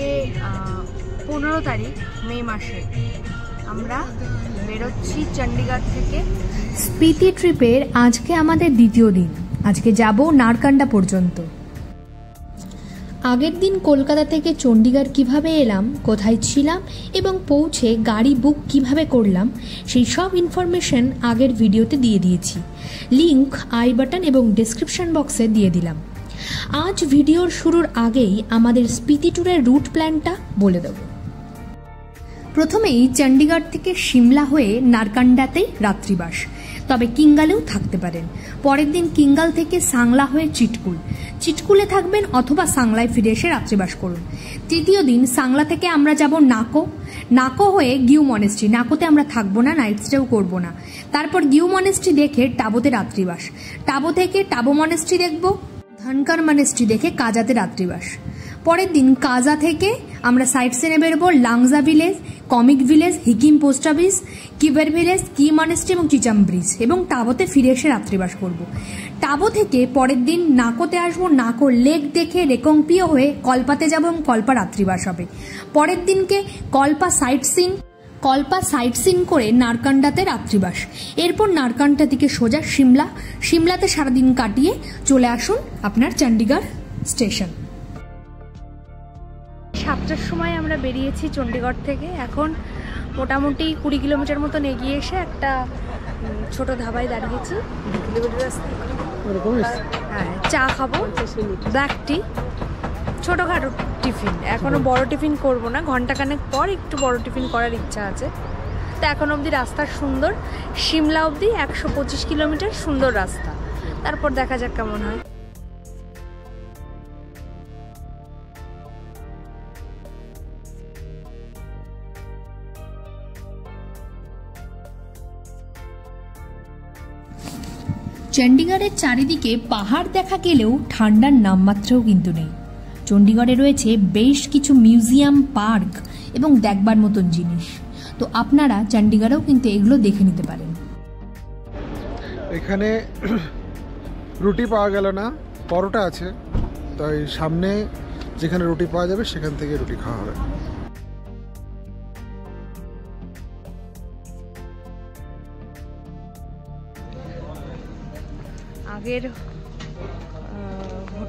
আজকে পনেরো তারিখ, মে মাসে। আমরা বেরোচ্ছি চণ্ডীগড় থেকে। স্পিতি ট্রিপের আজকে আমাদের দ্বিতীয় দিন। আজকে যাব নারকান্ডা পর্যন্ত। আগের দিন কলকাতা থেকে চণ্ডীগড় কীভাবে এলাম, কোথায় ছিলাম এবং পৌঁছে গাড়ি বুক কীভাবে করলাম, সেই সব ইনফরমেশন আগের ভিডিওতে দিয়ে দিয়েছি। লিংক আই বাটন এবং ডিসক্রিপশন বক্সে দিয়ে দিলাম। আজ ভিডিওর শুরুর আগেই আমাদের স্পিতি ট্যুরের রুট প্ল্যানটা বলে দেবো। প্রথমেই চণ্ডীগড় থেকে সিমলা হয়ে নারকান্ডাতেই রাত্রিবাস। তবে কিঙ্গালেও থাকতে পারেন। পরের দিন কিঙ্গাল থেকে সাংলা হয়ে চিটকুল। চিটকুলে থাকবেন অথবা সাংলায় ফিরে এসে রাত্রিবাস করুন। তৃতীয় দিন সাংলা থেকে আমরা যাব নাকো। নাকো হয়ে গিউ মনেস্ট্রি। নাকোতে আমরা থাকব না, নাইট স্টেও করব না। তারপর গিউ মনেস্ট্রি দেখে টাবোতে রাত্রিবাস। টাবো থেকে টাবো মনেস্ট্রি দেখব। ধনকার মনেস্ট্রি দেখে কাজাতে রাত্রিবাস। পরের দিন কাজা থেকে আমরা সাইট সিনে বেরোবো Langza village, Komic village, Hikkim post office Kibber village, Key monastery এবং চিচাম ব্রিজ এবং টাবোতে ফিরে এসে রাত্রিবাস করব। টাবো থেকে পরের দিন নাকোতে আসব, নাকো লেক দেখে রেকংপিও হয়ে কল্পাতে যাব এবং কল্পা রাত্রিবাস হবে। পরের দিনকে Kalpa sightseeing Kalpa sightseeing করে নারকান্ডাতে রাত্রিবাস। এরপর নারকান্ডা থেকে সোজা সিমলা। সিমলাতে সারাদিন কাটিয়ে চলে আসুন আপনার চণ্ডীগড় স্টেশন। সাতটার সময় আমরা বেরিয়েছি চণ্ডীগড় থেকে। এখন মোটামুটি কুড়ি কিলোমিটার মতন এগিয়ে এসে একটা ছোট ধাবায় দাঁড়িয়েছি। হ্যাঁ চা খাব ব্ল্যাক টি। ছোটোখাটো টিফিন। এখনও বড় টিফিন করব না ঘন্টাখানেক পর একটু বড় টিফিন করার ইচ্ছা আছে। তো এখন অবধি রাস্তা সুন্দর সিমলা অবধি একশো পঁচিশ কিলোমিটার সুন্দর রাস্তা। তারপর দেখা যাক কেমন হয়। চণ্ডীগড়ের চারিদিকে পাহাড় দেখা গেলেও ঠান্ডার নামমাত্রও কিন্তু নেই। চণ্ডীগড়ে রয়েছে বেশ কিছু মিউজিয়াম পার্ক এবং দেখবার মতন জিনিস। তো আপনারা চণ্ডীগড়েও কিন্তু এগুলো দেখে নিতে পারেন। এখানে রুটি পাওয়া গেল না পরোটা আছে। তাই সামনে যেখানে রুটি পাওয়া যাবে সেখান থেকে রুটি খাওয়া হবে। আগের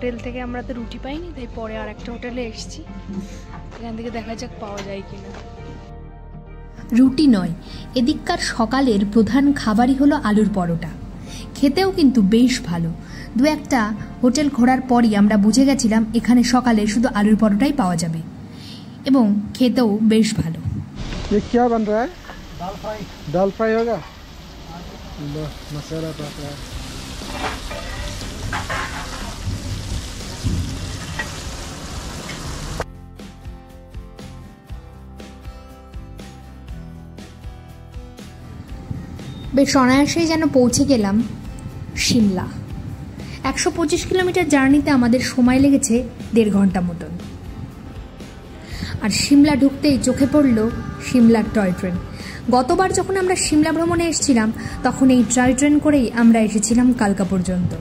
হোটেল থেকে আমরা তো রুটি পাইনি তাই পরে আর একটা হোটেলে এসেছি এখান থেকে দেখা যাক পাওয়া যায় কিনা রুটি নয় এদিককার সকালের প্রধান খাবারই হলো আলুর পরোটা খেতেও কিন্তু বেশ ভালো দু একটা হোটেল ঘোরার পরই আমরা বুঝে গেছিলাম এখানে সকালে শুধু আলুর পরোটাই পাওয়া যাবে এবং খেতেও বেশ ভালো ये क्या बन रहा है दाल फ्राई दाल फ्राई होगा लो, मसाला पक रहा है বেশ অনায়াসেই যেন পৌঁছে গেলাম সিমলা একশো পঁচিশ কিলোমিটার জার্নিতে আমাদের সময় লেগেছে দেড় ঘণ্টা মতন। আর সিমলা ঢুকতেই চোখে পড়ল সিমলার টয় ট্রেন। গতবার যখন আমরা সিমলা ভ্রমণে এসেছিলাম, তখন এই টয় ট্রেন করেই আমরা এসেছিলাম কালকা পর্যন্ত।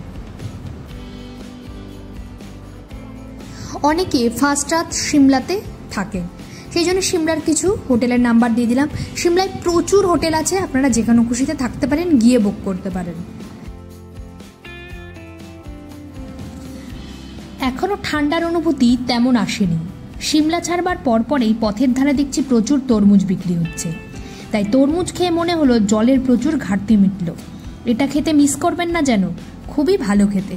অনেকে ফার্স্ট রাত সিমলাতে থাকেন সেই জন্য সিমলার কিছু হোটেলের নাম্বার দিয়ে দিলাম। সিমলায় প্রচুর হোটেল আছে, আপনারা যেখানে খুশিতে থাকতে পারেন, গিয়ে বুক করতে পারেন। এখনও ঠান্ডার অনুভূতি তেমন আসেনি। সিমলা ছাড়বার পরপরেই পথের ধারে দেখছি প্রচুর তরমুজ বিক্রি হচ্ছে। তাই তরমুজ খেয়ে মনে হলো জলের প্রচুর ঘাটতি মিটল। এটা খেতে মিস করবেন না যেন, খুবই ভালো খেতে।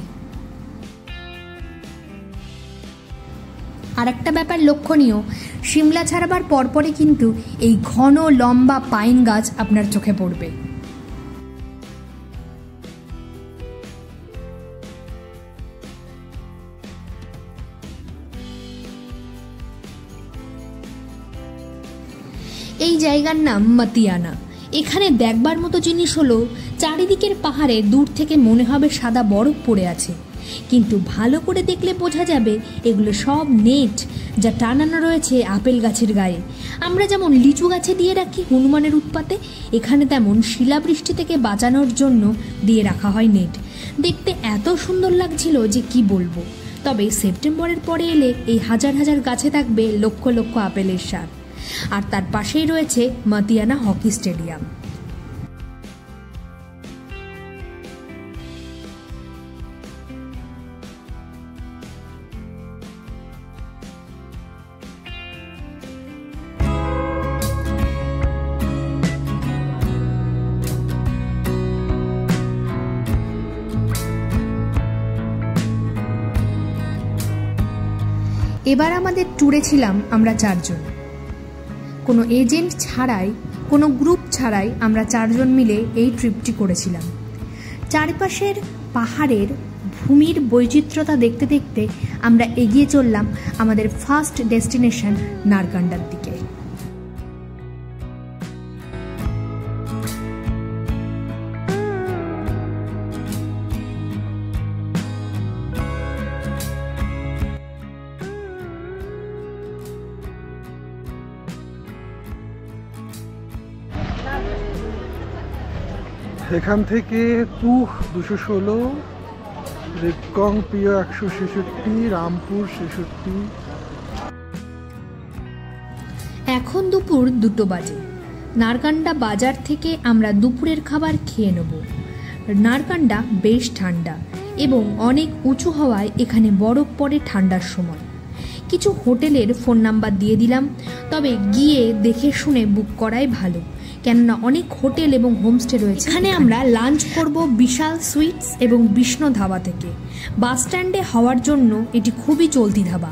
আর একটা ব্যাপার লক্ষণীয়, সিমলা ছাড়াবার পরপরই কিন্তু এই ঘন, লম্বা পাইন গাছ আপনার চোখে পড়বে। এই জায়গার নাম মাতিয়ানা। এখানে দেখবার মতো জিনিস হলো, চারিদিকের পাহাড়ে দূর থেকে মনে হবে সাদা বরফ পড়ে আছে। কিন্তু ভালো করে দেখলে বোঝা যাবে এগুলো সব নেট যা টানানো রয়েছে আপেল গাছের গায়ে। আমরা যেমন লিচু গাছে দিয়ে রাখি হনুমানের উৎপাতে, এখানে তেমন শিলাবৃষ্টি থেকে বাঁচানোর জন্য দিয়ে রাখা হয় নেট। দেখতে এত সুন্দর লাগছিল যে কি বলব। তবে সেপ্টেম্বরের পরে এলে এই হাজার হাজার গাছে থাকবে লক্ষ লক্ষ আপেলের স্বাদ আর তার পাশেই রয়েছে মাতিয়ানা হকি স্টেডিয়াম। এবার আমাদের ট্যুরে ছিলাম আমরা চারজন। কোনো এজেন্ট ছাড়াই, কোনো গ্রুপ ছাড়াই আমরা চারজন মিলে এই ট্রিপটি করেছিলাম। চারপাশের পাহাড়ের ভূমির বৈচিত্র্যতা দেখতে দেখতে আমরা এগিয়ে চললাম আমাদের ফার্স্ট ডেস্টিনেশন নারকান্ডার দিকে। এখান থেকে তুহ দুশো ষোলো রেকং প্রিয় একশো ছেষট্টি, রামপুর ছেষট্টি। এখন দুপুর দুটো বাজে। নারকান্ডা বাজার থেকে আমরা দুপুরের খাবার খেয়ে নেব। নারকান্ডা বেশ ঠান্ডা এবং অনেক উঁচু হওয়ায় এখানে বরফ পড়ে ঠান্ডার সময়। কিছু হোটেলের ফোন নাম্বার দিয়ে দিলাম, তবে গিয়ে দেখে শুনে বুক করাই ভালো। কেননা অনেক হোটেল এবং হোমস্টে রয়েছে। এখানে আমরা লাঞ্চ করব বিশাল সুইটস এবং বিষ্ণু ধাবা থেকে। বাস স্ট্যান্ডে হওয়ার জন্য এটি খুবই চলতি ধাবা।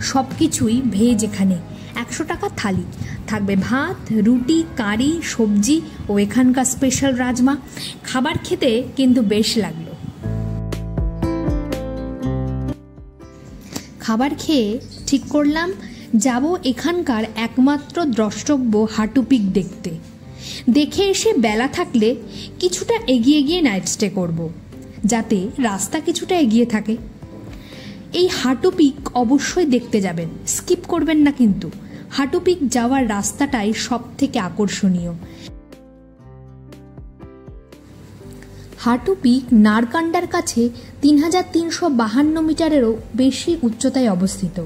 সব কিছুই ভেজ এখানে। একশো টাকা থালি। থাকবে ভাত, রুটি, কারি, সবজি ও এখানকার স্পেশাল রাজমা। খাবার খেতে কিন্তু বেশ লাগল। খাবার খেয়ে ঠিক করলাম, যাব এখানকার একমাত্র দ্রষ্টব্য হাটুপিক দেখতে। দেখে এসে বেলা থাকলে কিছুটা এগিয়ে গিয়ে নাইট স্টে করব, যাতে রাস্তা কিছুটা এগিয়ে থাকে। এই হাঁটু পিক অবশ্যই দেখতে যাবেন স্কিপ করবেন না কিন্তু। হাঁটু পিক যাওয়ার রাস্তাটাই সব থেকে আকর্ষণীয়। হাঁটু পিক নারকান্ডার কাছে তিন হাজার তিনশো বাহান্ন মিটারেরও বেশি উচ্চতায় অবস্থিত।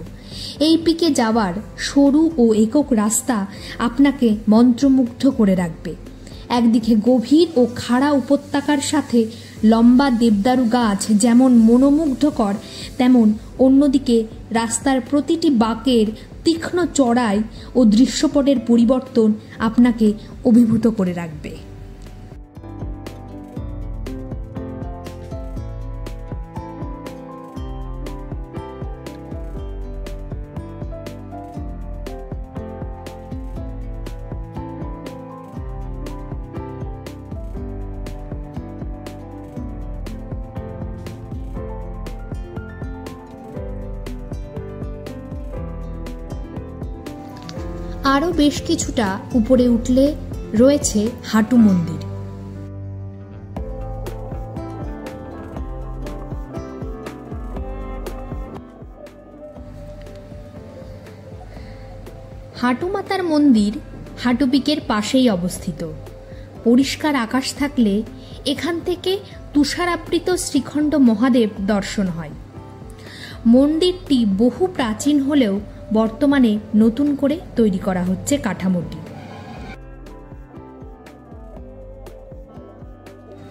এই পিকে যাওয়ার সরু ও একক রাস্তা আপনাকে মন্ত্রমুগ্ধ করে রাখবে। একদিকে গভীর ও খাড়া উপত্যকার সাথে লম্বা দেবদারু গাছ যেমন মনোমুগ্ধকর, তেমন অন্যদিকে রাস্তার প্রতিটি বাঁকের তীক্ষ্ণ চড়াই ও দৃশ্যপটের পরিবর্তন আপনাকে অভিভূত করে রাখবে। আরও বেশ কিছুটা উপরে উঠলে রয়েছে হাটু মন্দির। হাটু মাতার মন্দির হাটুপিকের পাশেই অবস্থিত। পরিষ্কার আকাশ থাকলে এখান থেকে তুষারাবৃত শ্রীখণ্ড মহাদেব দর্শন হয়। মন্দিরটি বহু প্রাচীন হলেও বর্তমানে নতুন করে তৈরি করা হচ্ছে কাঠামোটি।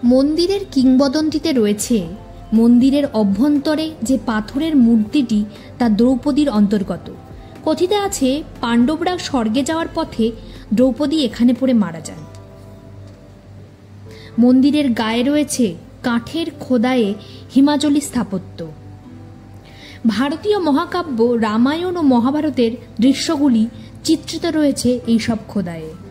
মন্দিরের কিংবদন্তিতে রয়েছে মন্দিরের অভ্যন্তরে যে পাথরের মূর্তিটি তা দ্রৌপদীর অন্তর্গত। কথিত আছে পাণ্ডবরা স্বর্গে যাওয়ার পথে দ্রৌপদী এখানে পড়ে মারা যান। মন্দিরের গায়ে রয়েছে কাঠের খোদায়ে হিমাচলি স্থাপত্য। ভারতীয় মহাকাব্য রামায়ণ ও মহাভারতের দৃশ্যগুলি চিত্রিত রয়েছে এইসব খোদায়ে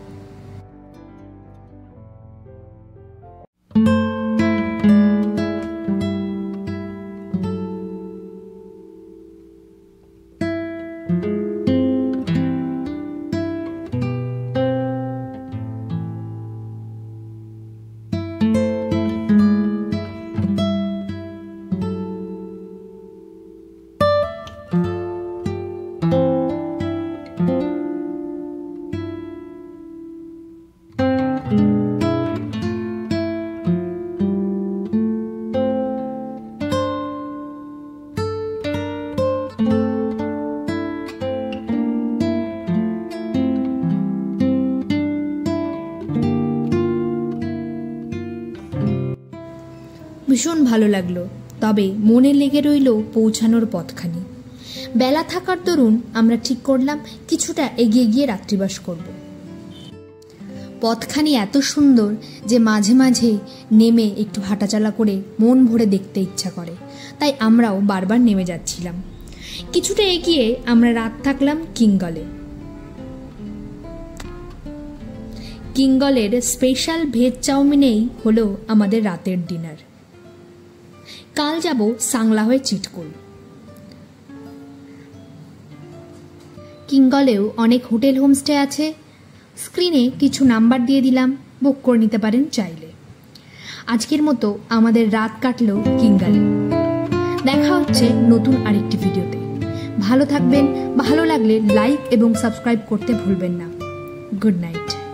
ভীষণ ভালো লাগল, তবে মনে লেগে রইল পৌঁছানোর পথখানি। বেলা থাকার দরুন আমরা ঠিক করলাম কিছুটা এগিয়ে গিয়ে রাত্রিবাস করব। পথখানি এত সুন্দর যে মাঝে মাঝে নেমে একটু হাঁটাচলা করে মন ভরে দেখতে ইচ্ছা করে, তাই আমরাও বারবার নেমে যাচ্ছিলাম। কিছুটা এগিয়ে আমরা রাত থাকলাম কিঙ্গলে। কিঙ্গলের স্পেশাল ভেজ চাউমিনেই হলো আমাদের রাতের ডিনার। কাল যাব সাংলা হয়ে চিটকুল। কিঙ্গলেও অনেক হোটেল হোমস্টে আছে। স্ক্রিনে কিছু নাম্বার দিয়ে দিলাম, বুক করে নিতে পারেন চাইলে। আজকের মতো আমাদের রাত কাটলো কিঙ্গালে। দেখা হচ্ছে নতুন আরেকটি ভিডিওতে। ভালো থাকবেন, ভালো লাগলে লাইক এবং সাবস্ক্রাইব করতে ভুলবেন না। Good night.